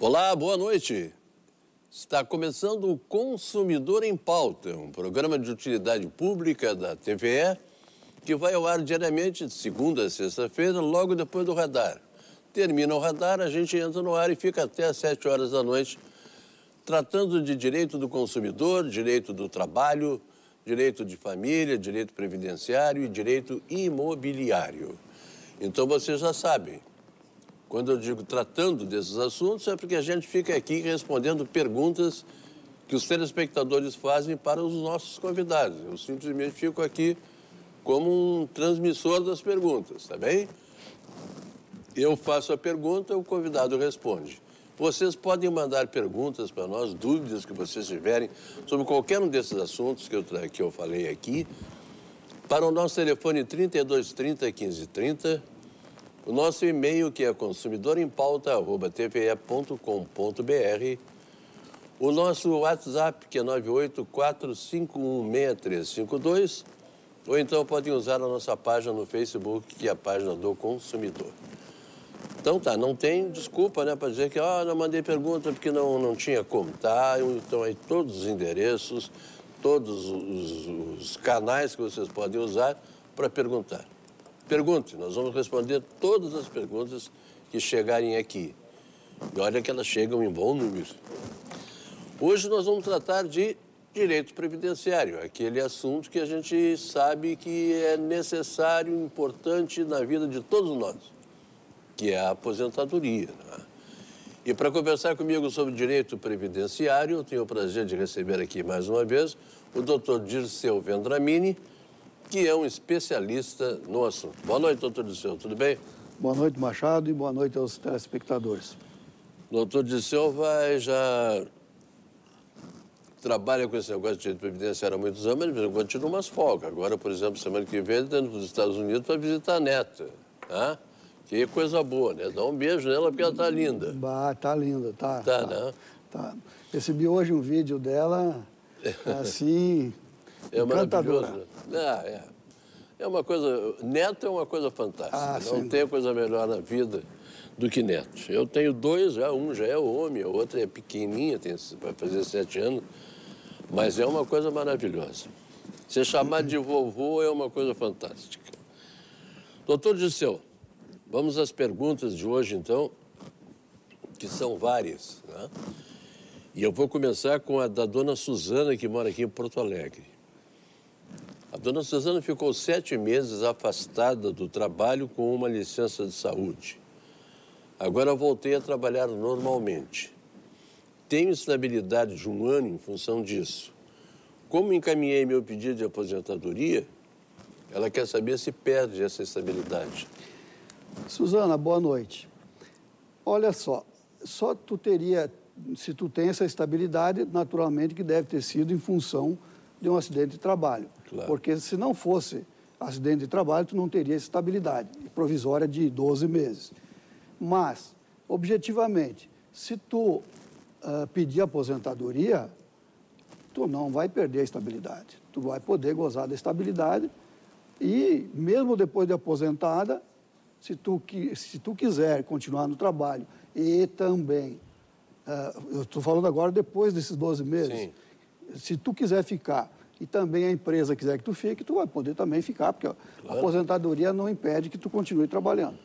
Olá, boa noite. Está começando o Consumidor em Pauta, um programa de utilidade pública da TVE que vai ao ar diariamente de segunda a sexta-feira, logo depois do radar. Termina o radar, a gente entra no ar e fica até às sete horas da noite tratando de direito do consumidor, direito do trabalho, direito de família, direito previdenciário e direito imobiliário. Então vocês já sabem, quando eu digo tratando desses assuntos, é porque a gente fica aqui respondendo perguntas que os telespectadores fazem para os nossos convidados. Eu simplesmente fico aqui como um transmissor das perguntas, tá bem? Eu faço a pergunta, o convidado responde. Vocês podem mandar perguntas para nós, dúvidas que vocês tiverem sobre qualquer um desses assuntos que eu, que eu falei aqui, para o nosso telefone 3230 1530, o nosso e-mail que é consumidorempauta.tve.com.br, o nosso WhatsApp que é 984516352 ou então podem usar a nossa página no Facebook, que é a página do consumidor. Então tá, não tem desculpa, né, para dizer que ah, não mandei pergunta porque não, não tinha como. Tá, então aí todos os endereços, todos os, os canais que vocês podem usar para perguntar. Pergunte, nós vamos responder todas as perguntas que chegarem aqui. E olha que elas chegam em bom número. Hoje nós vamos tratar de direito previdenciário, aquele assunto que a gente sabe que é necessário, importante na vida de todos nós, que é a aposentadoria. Né? E para conversar comigo sobre direito previdenciário, eu tenho o prazer de receber aqui mais uma vez o doutor Dirceu Vendramini, que é um especialista no assunto. Boa noite, doutor Dirceu, tudo bem? Boa noite, Machado, e boa noite aos telespectadores. Doutor Dirceu vai já trabalha com esse negócio de direito previdenciário há muitos anos, mas tira umas folgas. Agora, por exemplo, semana que vem, ele está nos Estados Unidos para visitar a neta. Tá? Que coisa boa, né? Dá um beijo nela porque ela está linda. Bah, tá linda, tá. Tá, tá né? Tá. Recebi hoje um vídeo dela, assim, é encantadora. maravilhoso. Ah, é. É uma coisa... Neto é uma coisa fantástica. Ah, Não sim. tem coisa melhor na vida do que neto. Eu tenho dois já, um já é homem, a outra é pequenininha, tem, vai fazer sete anos, mas é uma coisa maravilhosa. Ser chamado de vovô é uma coisa fantástica. Doutor Disseu, vamos às perguntas de hoje, então, que são várias. Né? E eu vou começar com a da dona Suzana, que mora aqui em Porto Alegre. A dona Suzana ficou sete meses afastada do trabalho com uma licença de saúde. Agora voltei a trabalhar normalmente. Tenho estabilidade de um ano em função disso. Como encaminhei meu pedido de aposentadoria, ela quer saber se perde essa estabilidade. Suzana, boa noite. Olha só, só tu teria, se tu tem essa estabilidade, naturalmente que deve ter sido em função de um acidente de trabalho. Claro. Porque se não fosse acidente de trabalho, tu não teria estabilidade provisória de 12 meses. Mas, objetivamente, se tu ah, pedir aposentadoria, tu não vai perder a estabilidade. Tu vai poder gozar da estabilidade e, mesmo depois de aposentada, se tu, se tu quiser continuar no trabalho e também, ah, eu estou falando agora depois desses 12 meses, Sim. se tu quiser ficar e também a empresa quiser que tu fique, tu vai poder também ficar, porque a aposentadoria não impede que tu continue trabalhando.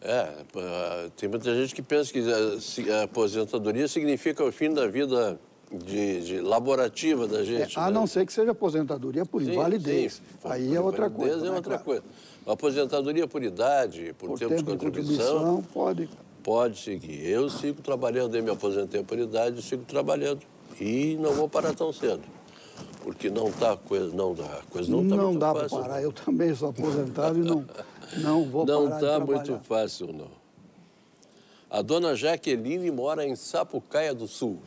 É, ah, tem muita gente que pensa que a, a aposentadoria significa o fim da vida de, de laborativa da É, gente. a né? não ser que seja aposentadoria por Sim, invalidez. sim. Aí Por é outra invalidez coisa. É né, outra claro. coisa. Aposentadoria por idade, por, Por tempo, de contribuição, pode. pode seguir. Eu sigo trabalhando, eu me aposentei por idade, sigo trabalhando. E não vou parar tão cedo. Porque não tá coisa, não dá, a coisa não Não, tá muito dá para parar. Eu também sou aposentado e não, não vou Não parar de está muito fácil, não. A dona Jaqueline mora em Sapucaia do Sul.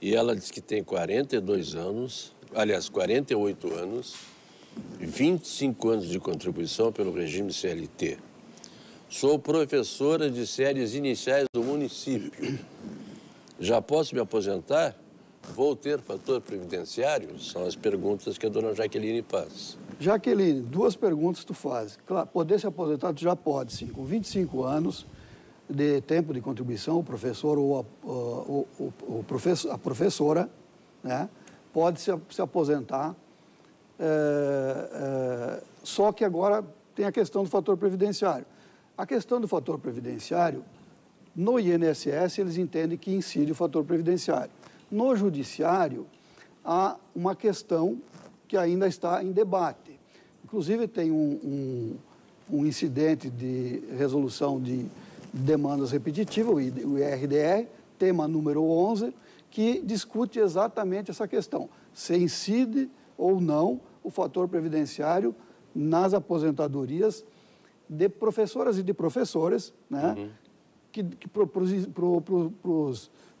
E ela diz que tem 42 anos, aliás, 48 anos, 25 anos de contribuição pelo regime CLT. Sou professora de séries iniciais do município. Já posso me aposentar? Vou ter fator previdenciário? São as perguntas que a dona Jaqueline faz. Jaqueline, duas perguntas tu faz. Claro, poder se aposentar, tu já pode, sim. Com 25 anos de tempo de contribuição, o professor ou a, o, o, o professor, a professora né, pode se, se aposentar. É, é, só que agora tem a questão do fator previdenciário. A questão do fator previdenciário, no INSS, eles entendem que incide o fator previdenciário. No judiciário, há uma questão que ainda está em debate. Inclusive, tem um, um, um incidente de resolução de demandas repetitivas, o IRDR, tema número 11, que discute exatamente essa questão: se incide ou não o fator previdenciário nas aposentadorias de professoras e de professores, né, uhum. que, que para pro, pro, pro,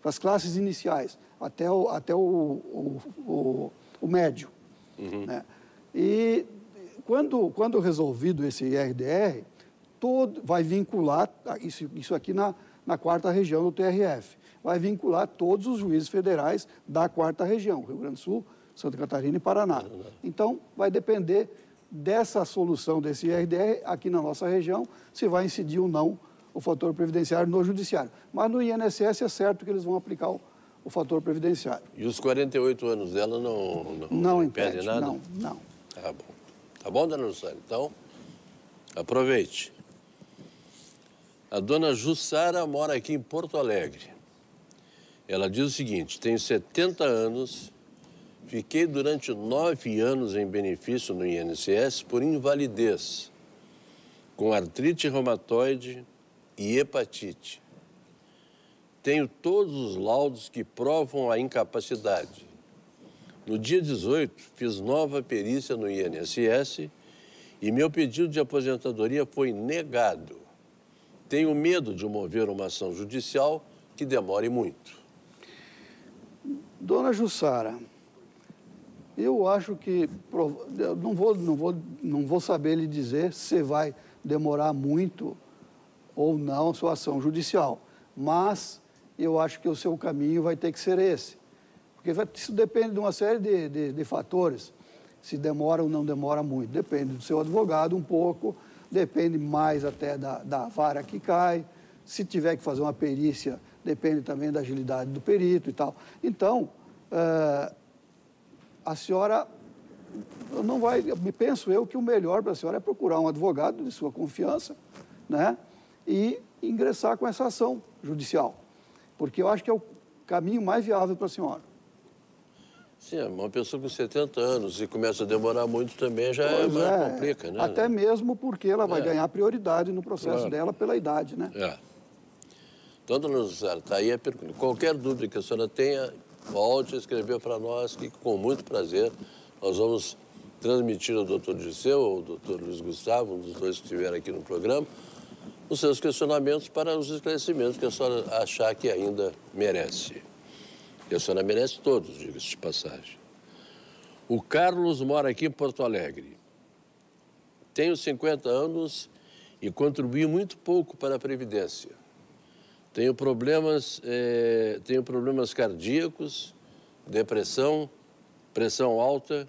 as classes iniciais, até o, até o, o, o, o médio. Uhum. Né? E quando, quando resolvido esse IRDR, todo, vai vincular, isso, isso aqui na, na quarta região do TRF, vai vincular todos os juízes federais da quarta região, Rio Grande do Sul, Santa Catarina e Paraná. Então, vai depender dessa solução desse IRDR aqui na nossa região, se vai incidir ou não o fator previdenciário no judiciário. Mas no INSS é certo que eles vão aplicar o, o fator previdenciário. E os 48 anos dela não, não, não impede, nada? Não, não. Tá bom. Tá bom, dona Luciana? Então, aproveite. A dona Jussara mora aqui em Porto Alegre. Ela diz o seguinte: tenho 70 anos, fiquei durante nove anos em benefício no INSS por invalidez, com artrite reumatoide e hepatite. Tenho todos os laudos que provam a incapacidade. No dia 18, fiz nova perícia no INSS e meu pedido de aposentadoria foi negado. Tenho medo de mover uma ação judicial que demore muito. Dona Jussara, eu acho que não vou, não vou, não vou saber lhe dizer se vai demorar muito ou não a sua ação judicial, mas eu acho que o seu caminho vai ter que ser esse. Porque isso depende de uma série de, de, de, fatores. Se demora ou não demora muito. Depende do seu advogado um pouco, depende mais até da, da vara que cai. Se tiver que fazer uma perícia, depende também da agilidade do perito e tal. Então, é, a senhora não vai, penso eu que o melhor para a senhora é procurar um advogado de sua confiança, né? E ingressar com essa ação judicial porque eu acho que é o caminho mais viável para a senhora. Sim, uma pessoa com 70 anos e começa a demorar muito também já é, é, complica, né? Até mesmo porque ela vai é. ganhar prioridade no processo claro. dela pela idade, né? É. Então, dona Luciana, está aí a pergunta. Qualquer dúvida que a senhora tenha, volte a escrever para nós, que com muito prazer nós vamos transmitir ao doutor Disseu ou ao doutor Luiz Gustavo, um dos dois que estiveram aqui no programa, os seus questionamentos para os esclarecimentos que a senhora achar que ainda merece. E a senhora merece todos, diga-se de passagem. O Carlos mora aqui em Porto Alegre. Tenho 50 anos e contribuí muito pouco para a Previdência. Tenho problemas, é, tenho problemas cardíacos, depressão, pressão alta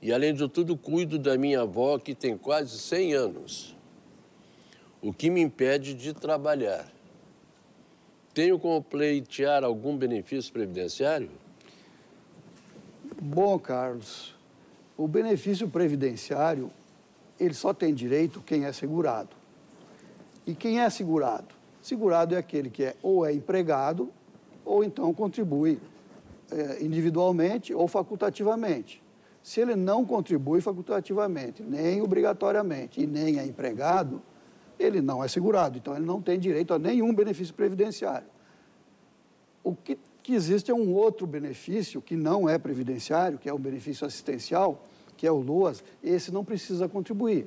e, além de tudo, cuido da minha avó que tem quase 100 anos o que me impede de trabalhar. Tenho como pleitear algum benefício previdenciário? Bom, Carlos, o benefício previdenciário, ele só tem direito quem é segurado. E quem é segurado? Segurado é aquele que é ou é empregado ou então contribui é, individualmente ou facultativamente. Se ele não contribui facultativamente, nem obrigatoriamente e nem é empregado, ele não é segurado, então ele não tem direito a nenhum benefício previdenciário. O que, que existe é um outro benefício que não é previdenciário, que é o benefício assistencial, que é o LOAS, esse não precisa contribuir.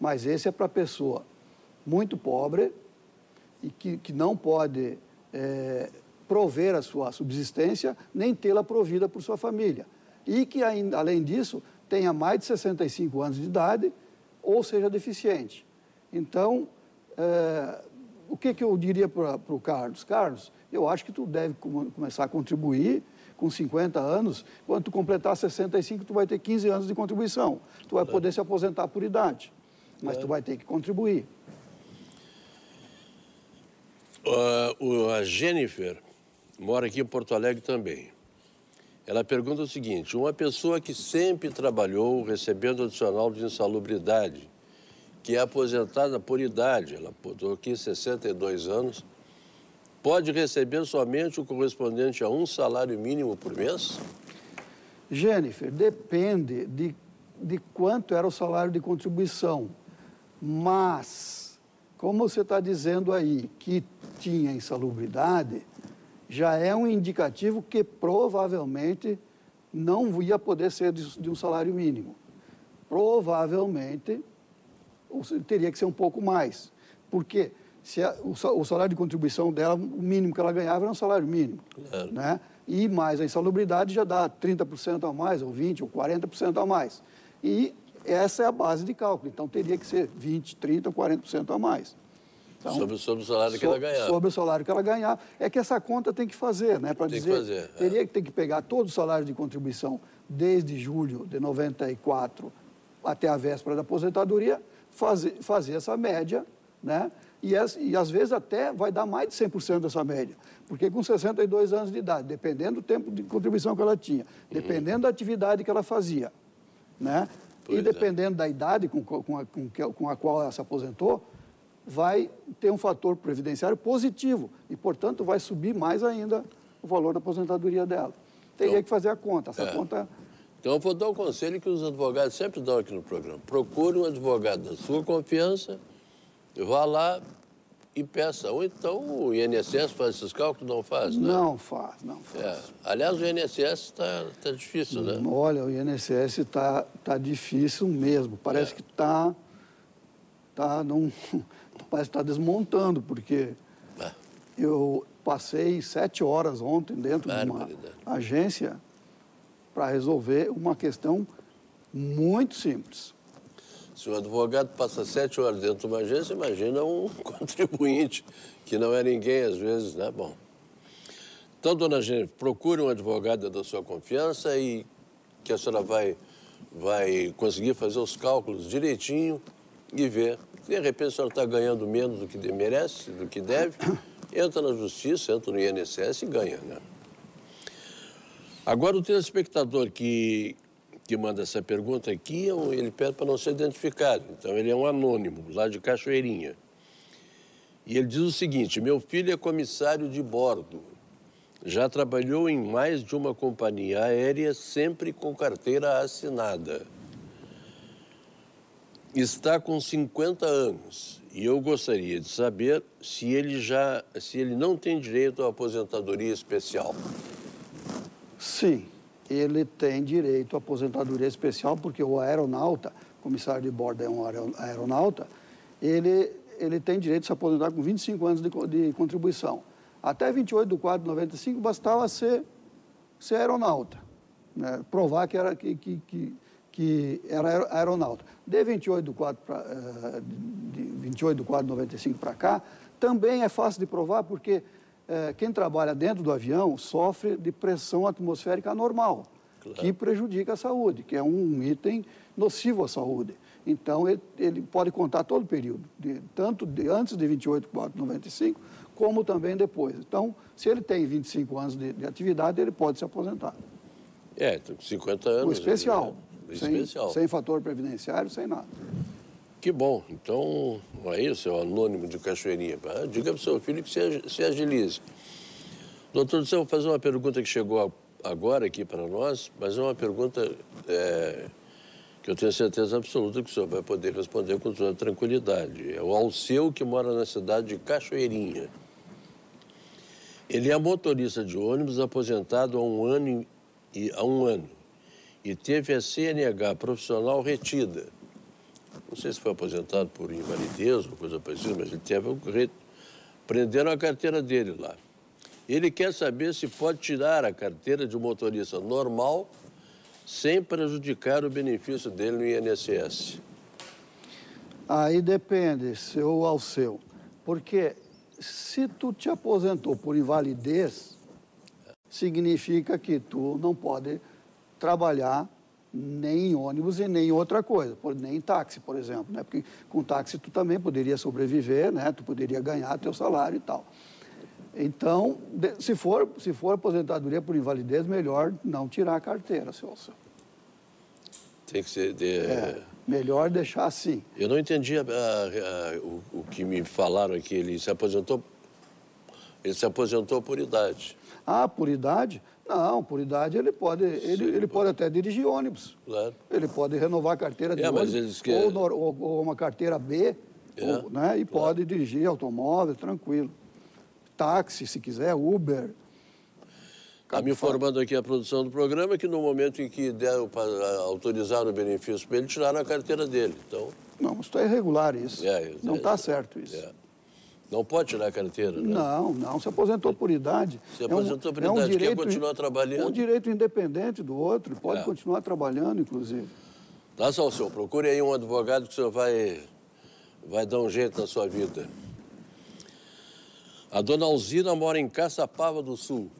Mas esse é para pessoa muito pobre e que, que não pode é, prover a sua subsistência, nem tê-la provida por sua família. E que, além disso, tenha mais de 65 anos de idade ou seja deficiente. Então, é, o que, que eu diria para o Carlos? Carlos, eu acho que tu deve com, começar a contribuir com 50 anos, quando tu completar 65, tu vai ter 15 anos de contribuição. Tu vai poder se aposentar por idade, mas tu vai ter que contribuir. Uh, a Jennifer mora aqui em Porto Alegre também. Ela pergunta o seguinte: uma pessoa que sempre trabalhou recebendo adicional de insalubridade, que é aposentada por idade, ela botou aqui 62 anos, pode receber somente o correspondente a um salário mínimo por mês? Jennifer, depende de, de quanto era o salário de contribuição. Mas, como você está dizendo aí que tinha insalubridade, já é um indicativo que provavelmente não ia poder ser de, de um salário mínimo. Provavelmente teria que ser um pouco mais. Porque se a, o, salário de contribuição dela, o mínimo que ela ganhava era um salário mínimo. Claro. Né? E mais a insalubridade já dá 30% a mais, ou 20%, ou 40% a mais. E essa é a base de cálculo. Então teria que ser 20%, 30%, 40% a mais. Então, sobre, sobre, o salário so, que ela ganhava. Sobre o salário que ela ganhava. É que essa conta tem que fazer, né? Para dizer. Que fazer, é. teria é. que ter que pegar todo o salário de contribuição desde julho de 94 até a véspera da aposentadoria, fazer, fazer essa média, né? E, as, e às vezes até vai dar mais de 100% dessa média. Porque com 62 anos de idade, dependendo do tempo de contribuição que ela tinha, dependendo da atividade que ela fazia, né? Pois e é. dependendo é. da idade com, com, a, com, com a qual ela se aposentou, vai ter um fator previdenciário positivo e, portanto, vai subir mais ainda o valor da aposentadoria dela. Teria então, que fazer a conta. Essa é. conta. Então, eu vou dar um conselho que os advogados sempre dão aqui no programa. Procure um advogado da sua confiança, vá lá e peça. Ou então o INSS faz esses cálculos, não faz, né? Não faz, não faz. É. Aliás, o INSS está tá difícil, né? Olha, o INSS está tá difícil mesmo. Parece é. que está tá num parece estar desmontando, porque é. eu passei sete horas ontem dentro de uma agência para resolver uma questão muito simples. Se o advogado passa sete horas dentro de uma agência, imagina um contribuinte, que não é ninguém às vezes, né? Bom. Então, dona Jennifer, procure um advogado da sua confiança e que a senhora vai, vai conseguir fazer os cálculos direitinho e ver de repente a senhora está ganhando menos do que merece, do que deve, entra na justiça, entra no INSS e ganha, né? Agora, o telespectador que, que manda essa pergunta aqui, é ele pede para não ser identificado. Então, ele é um anônimo, lá de Cachoeirinha. E ele diz o seguinte: meu filho é comissário de bordo. Já trabalhou em mais de uma companhia aérea, sempre com carteira assinada está com 50 anos e eu gostaria de saber se ele já, se ele não tem direito à aposentadoria especial. Sim, ele tem direito à aposentadoria especial porque o aeronauta, comissário de bordo é um aeronauta, ele, ele tem direito de se aposentar com 25 anos de, de contribuição. Até 28 de 4 de 95 bastava ser, ser aeronauta, né? provar que, era, que, que, que que era aeronauta. De 28 de 4 pra, eh, de 28 de 4 de 95 para cá, também é fácil de provar porque eh, quem trabalha dentro do avião sofre de pressão atmosférica anormal, claro. que prejudica a saúde, que é um item nocivo à saúde. Então, ele, ele pode contar todo o período, de, tanto de, antes de 28 de 4 de 95, como também depois. Então, se ele tem 25 anos de, de atividade, ele pode se aposentar. É, com 50 anos. O especial. Sem, especial. Sem fator previdenciário, sem nada. Que bom. Então, aí o seu anônimo de Cachoeirinha. Diga para o seu filho que se agilize. Doutor, eu vou fazer uma pergunta que chegou agora aqui para nós, mas é uma pergunta é, que eu tenho certeza absoluta que o senhor vai poder responder com toda tranquilidade. É o Alceu, que mora na cidade de Cachoeirinha. Ele é motorista de ônibus aposentado há um ano e há um ano e teve a CNH profissional retida. Não sei se foi aposentado por invalidez ou coisa parecida, mas ele teve. Prenderam a carteira dele lá. Ele quer saber se pode tirar a carteira de um motorista normal sem prejudicar o benefício dele no INSS. Aí depende, seu ao seu. Porque se tu te aposentou por invalidez, significa que tu não pode trabalhar nem em ônibus e nem em outra coisa, nem em táxi, por exemplo, né? Porque com táxi tu também poderia sobreviver, né? Tu poderia ganhar teu salário e tal. Então, se for, se for aposentadoria por invalidez, melhor não tirar a carteira, seu Alceu. Tem que ser. De... É, melhor deixar assim. Eu não entendi a, a, a, o, o, que me falaram aqui. Ele se aposentou. Ele se aposentou por idade. Ah, por idade? Não, por idade ele pode, ele, ele pode até dirigir ônibus. Claro. Ele pode renovar a carteira de é, ônibus, que... ou, ou, ou, uma carteira B, é, ou, né, e claro. pode dirigir automóvel, tranquilo. Táxi, se quiser, Uber. Está me informando aqui a produção do programa que no momento em que deram para autorizar o benefício para ele, tiraram a carteira dele. Então... Não, está irregular isso. É, não está certo isso. É. Não pode tirar a carteira, né? Não, não. Se aposentou por idade. Se aposentou é um, por idade, é um direito, quer continuar trabalhando? É um direito independente do outro, pode é. continuar trabalhando, inclusive. Tá, só o senhor. Procure aí um advogado que o senhor vai, vai dar um jeito na sua vida. A dona Alzira mora em Caçapava do Sul.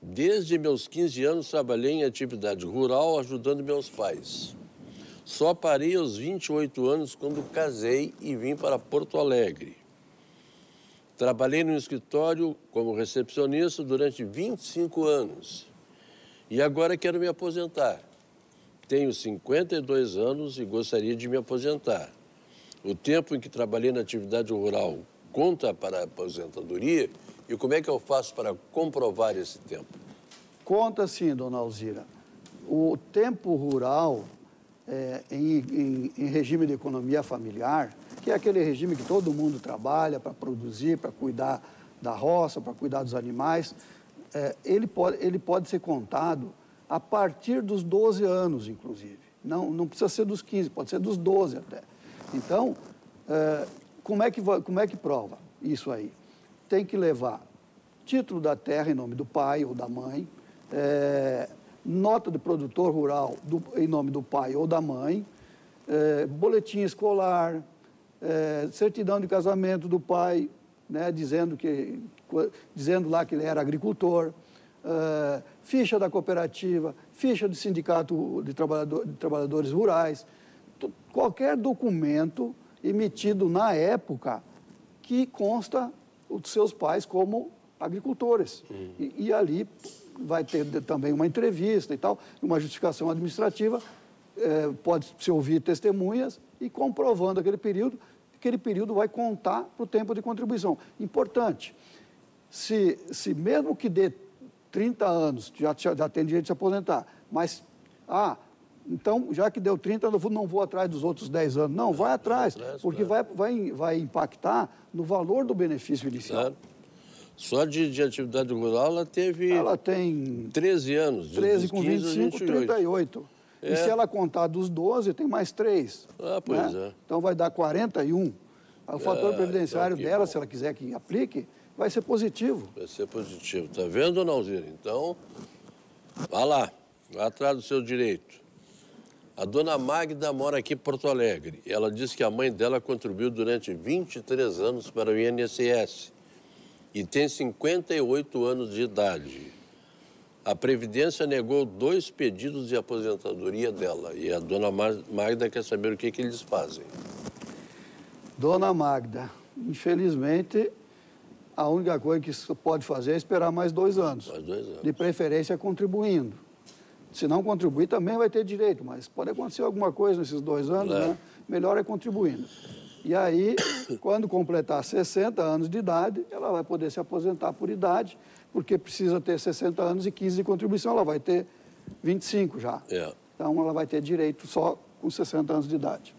Desde meus 15 anos trabalhei em atividade rural ajudando meus pais. Só parei aos 28 anos quando casei e vim para Porto Alegre. Trabalhei no escritório como recepcionista durante 25 anos e agora quero me aposentar. Tenho 52 anos e gostaria de me aposentar. O tempo em que trabalhei na atividade rural conta para a aposentadoria e como é que eu faço para comprovar esse tempo? Conta sim, dona Alzira. O tempo rural é, em, em, em regime de economia familiar que é aquele regime que todo mundo trabalha para produzir, para cuidar da roça, para cuidar dos animais, é, ele, pode, ele pode ser contado a partir dos 12 anos, inclusive. Não, não precisa ser dos 15, pode ser dos 12 até. Então, é, como, é que, como é que prova isso aí? Tem que levar título da terra em nome do pai ou da mãe, é, nota do produtor rural do, em nome do pai ou da mãe, é, boletim escolar, é, certidão de casamento do pai, né, dizendo, que, dizendo lá que ele era agricultor, é, ficha da cooperativa, ficha do sindicato de, trabalhador, de trabalhadores rurais, qualquer documento emitido na época que consta os seus pais como agricultores. Uhum. E, e, ali vai ter também uma entrevista e tal, uma justificação administrativa, é, pode se ouvir testemunhas e comprovando aquele período, aquele período vai contar para o tempo de contribuição. Importante, se, se mesmo que dê 30 anos, já, já tem direito de se aposentar, mas, ah, então, já que deu 30, eu não vou atrás dos outros 10 anos. Não, vai atrás, porque vai, vai, vai impactar no valor do benefício inicial. Claro. Só de, de, atividade rural ela teve. Ela tem. 13 anos. 13 com 25, 38. É. E se ela contar dos 12, tem mais 3. Ah, pois né? é. Então vai dar 41. O fator ah, previdenciário então dela, bom. se ela quiser que aplique, vai ser positivo. Vai ser positivo. Tá vendo, dona Alzira? Então, vá lá, vá atrás do seu direito. A dona Magda mora aqui em Porto Alegre. Ela disse que a mãe dela contribuiu durante 23 anos para o INSS e tem 58 anos de idade. A Previdência negou dois pedidos de aposentadoria dela e a dona Magda quer saber o que, que eles fazem. Dona Magda, infelizmente, a única coisa que você pode fazer é esperar mais dois anos. Mais dois anos. De preferência contribuindo. Se não contribuir, também vai ter direito, mas pode acontecer alguma coisa nesses dois anos, é. né? Melhor é contribuindo. E aí, quando completar 60 anos de idade, ela vai poder se aposentar por idade porque precisa ter 60 anos e 15 de contribuição, ela vai ter 25 já. É. Então, ela vai ter direito só com 60 anos de idade.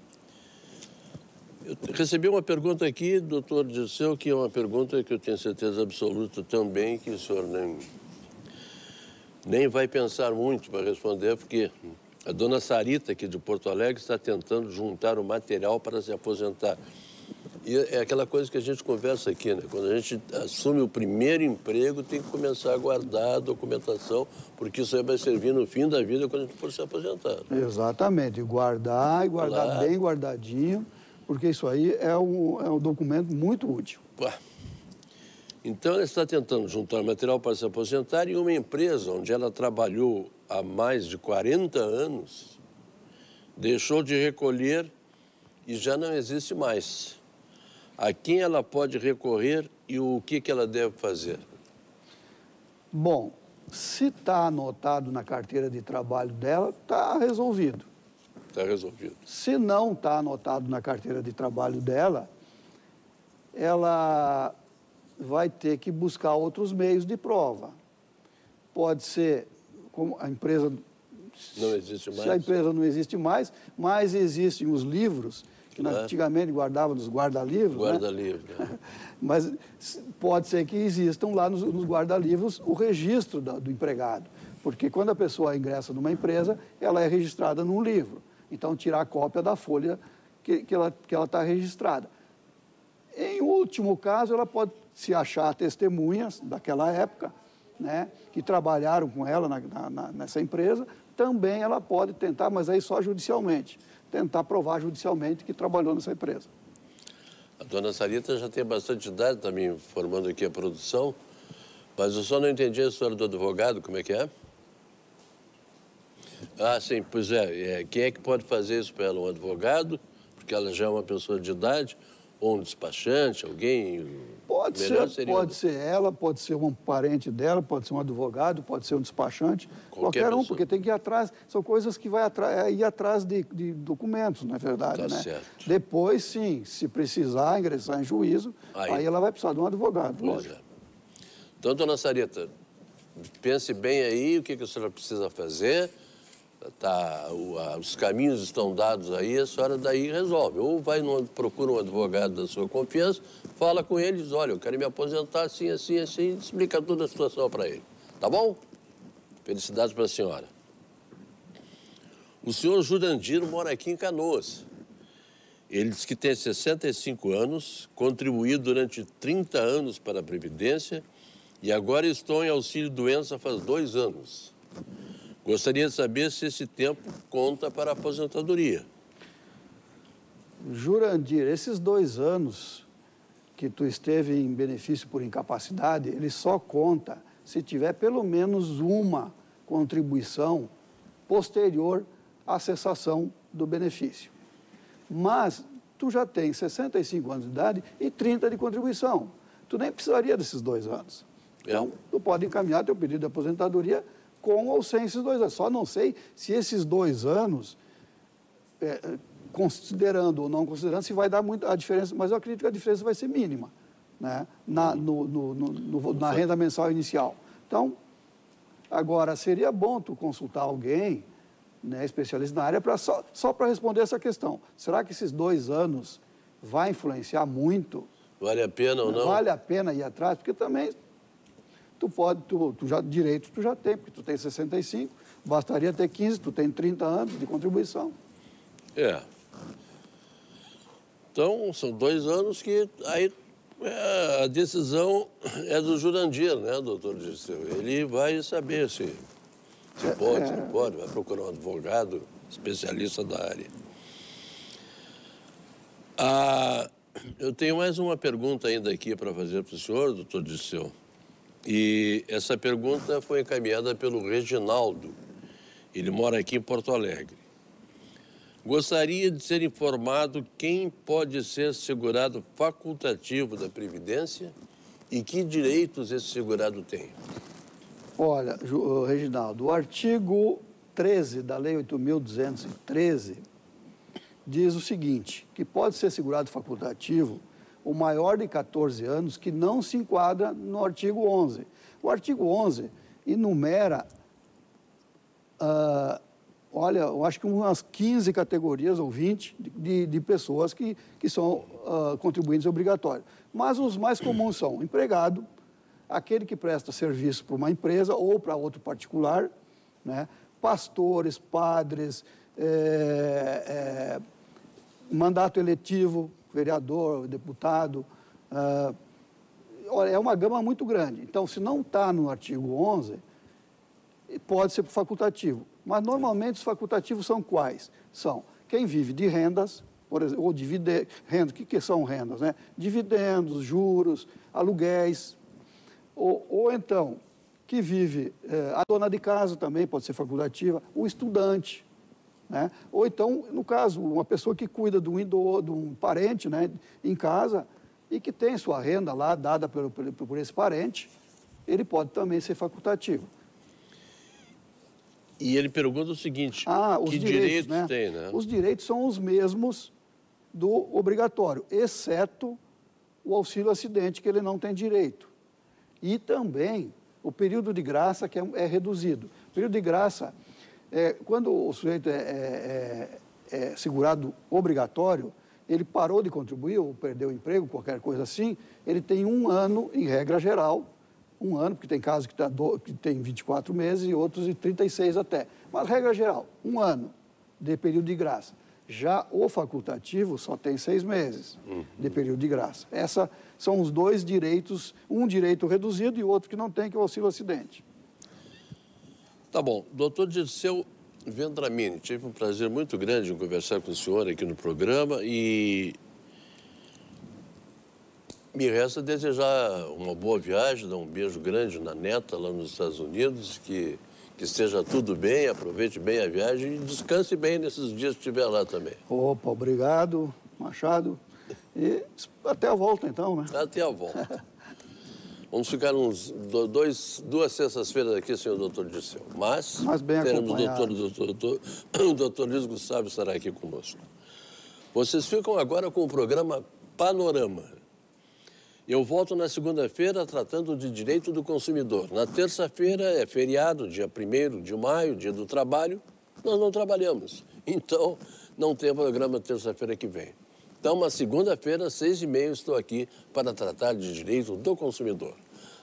Eu recebi uma pergunta aqui, doutor Dirceu, que é uma pergunta que eu tenho certeza absoluta também que o senhor nem, nem vai pensar muito para responder, porque a dona Sarita, aqui de Porto Alegre, está tentando juntar o material para se aposentar. E é aquela coisa que a gente conversa aqui, né? Quando a gente assume o primeiro emprego, tem que começar a guardar a documentação, porque isso aí vai servir no fim da vida quando a gente for se aposentar. Exatamente. Guardar e guardar claro. bem guardadinho, porque isso aí é um, é um documento muito útil. Então, ela está tentando juntar material para se aposentar em uma empresa onde ela trabalhou há mais de 40 anos, deixou de recolher e já não existe mais. A quem ela pode recorrer e o que, que ela deve fazer? Bom, se está anotado na carteira de trabalho dela, está resolvido. Está resolvido. Se não está anotado na carteira de trabalho dela, ela vai ter que buscar outros meios de prova. Pode ser, como a empresa. Não existe mais. Se a empresa não existe mais, mas existem os livros, que Claro. antigamente guardavam nos guarda-livros. Guarda-livre. né? Mas s- pode ser que existam lá nos, nos guarda-livros o registro da- do empregado. Porque quando a pessoa ingressa numa empresa, ela é registrada num livro. Então, tirar a cópia da folha que, que ela está registrada. Em último caso, ela pode se achar testemunhas daquela época, né, que trabalharam com ela na- na- nessa empresa, também ela pode tentar, mas aí só judicialmente, tentar provar judicialmente que trabalhou nessa empresa. A dona Sarita já tem bastante idade, está me informando aqui a produção, mas eu só não entendi a história do advogado, como é que é? Ah, sim, pois é, é, quem é que pode fazer isso para ela? Um advogado, porque ela já é uma pessoa de idade, ou um despachante, alguém? Pode Melhor ser, pode ser ela, pode ser um parente dela, pode ser um advogado, pode ser um despachante, Qualquer qualquer, um, porque tem que ir atrás, são coisas que vai atra- é ir atrás de, de documentos, não é verdade, Tá né? certo. Depois, sim, se precisar ingressar em juízo, Aí- aí, ela vai precisar de um advogado, lógico. Então, dona Sarita, pense bem aí o que, que a senhora precisa fazer. Tá, o- a- os caminhos estão dados aí, a senhora daí resolve. Ou vai num, procura um advogado da sua confiança, fala com ele, diz, olha, eu quero me aposentar assim, assim, assim, explica toda a situação para ele. Tá bom? Felicidades para a senhora. O senhor Jurandir mora aqui em Canoas. Ele diz que tem 65 anos, contribuído durante 30 anos para a Previdência e agora estou em auxílio-doença faz dois anos. Gostaria de saber se esse tempo conta para a aposentadoria. Jurandir, esses dois anos que tu esteve em benefício por incapacidade, ele só conta se tiver pelo menos uma contribuição posterior à cessação do benefício. Mas tu já tem 65 anos de idade e 30 de contribuição. Tu nem precisaria desses dois anos. Então, tu pode encaminhar teu pedido de aposentadoria com ou sem esses dois anos. Só não sei se esses dois anos é, considerando ou não considerando, se vai dar muito a diferença, mas eu acredito que a diferença vai ser mínima né? na, no- no- no- na renda mensal inicial. Então, agora, seria bom tu consultar alguém, né, especialista na área, pra, só, só para responder essa questão. Será que esses dois anos vai influenciar muito? Vale a pena ou não? Vale a pena ir atrás? Porque também tu pode, tu, tu já, direito tu já tem, porque tu tem 65, bastaria ter 15, tu tem 30 anos de contribuição. É. Então, são dois anos que aí é, a decisão é do Jurandir, né, doutor Dirceu? Ele vai saber se, se pode, se não pode, vai procurar um advogado especialista da área. Ah, eu tenho mais uma pergunta ainda aqui para fazer para o senhor, doutor Dirceu. E essa pergunta foi encaminhada pelo Reginaldo. Ele mora aqui em Porto Alegre. Gostaria de ser informado quem pode ser segurado facultativo da Previdência e que direitos esse segurado tem. Olha, Reginaldo, o artigo 13 da Lei 8.213 diz o seguinte, que pode ser segurado facultativo o maior de 14 anos que não se enquadra no artigo 11. O artigo 11 enumera, ah, olha, eu acho que umas 15 categorias ou 20 de- de, pessoas que, que são ah, contribuintes obrigatórios. Mas os mais comuns são empregado, aquele que presta serviço para uma empresa ou para outro particular, né? pastores, padres, é, é, mandato eletivo, vereador, deputado. ah, olha, é uma gama muito grande. Então, se não está no artigo 11, pode ser facultativo. Mas, normalmente, os facultativos são quais? São quem vive de rendas, por exemplo, ou dividendos. O que, que são rendas? Né? Dividendos, juros, aluguéis, Ou, ou então, que vive, é, a dona de casa também pode ser facultativa, o estudante. Né? Ou então, no caso, uma pessoa que cuida de um, idoso, de um parente né, em casa e que tem sua renda lá dada por, por, por esse parente, ele pode também ser facultativo. E ele pergunta o seguinte: ah, que direitos, direitos né? tem, né? Os direitos são os mesmos do obrigatório, exceto o auxílio acidente, que ele não tem direito. E também o período de graça, que é, é reduzido. O período de graça, é, quando o sujeito é, é, é, é segurado obrigatório, ele parou de contribuir ou perdeu o emprego, qualquer coisa assim, ele tem um ano, em regra geral, um ano, porque tem casos que, tá do, que tem 24 meses e outros de 36 até. Mas, regra geral, um ano de período de graça. Já o facultativo só tem seis meses uhum. de período de graça. Esses são os dois direitos, um direito reduzido e outro que não tem, que é o auxílio acidente. Tá bom. Doutor Dirceu Vendramini, tive um prazer muito grande em conversar com o senhor aqui no programa e me resta desejar uma boa viagem, dar um beijo grande na neta lá nos Estados Unidos, que, que esteja tudo bem, aproveite bem a viagem e descanse bem nesses dias que estiver lá também. Opa, obrigado, Machado. E até a volta então, né? Até a volta. Vamos ficar uns dois, duas sextas-feiras aqui, senhor doutor Disseu. Mas, Mas bem teremos o doutor, doutor, doutor, o doutor Luiz Gustavo estará aqui conosco. Vocês ficam agora com o programa Panorama. Eu volto na segunda-feira tratando de direito do consumidor. Na terça-feira é feriado, dia 1 de maio, dia do trabalho. Nós não trabalhamos. Então, não tem programa terça-feira que vem. Então, uma segunda-feira, seis e meia, estou aqui para tratar de direito do consumidor.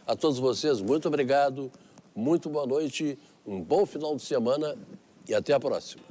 A todos vocês, muito obrigado, muito boa noite, um bom final de semana e até a próxima.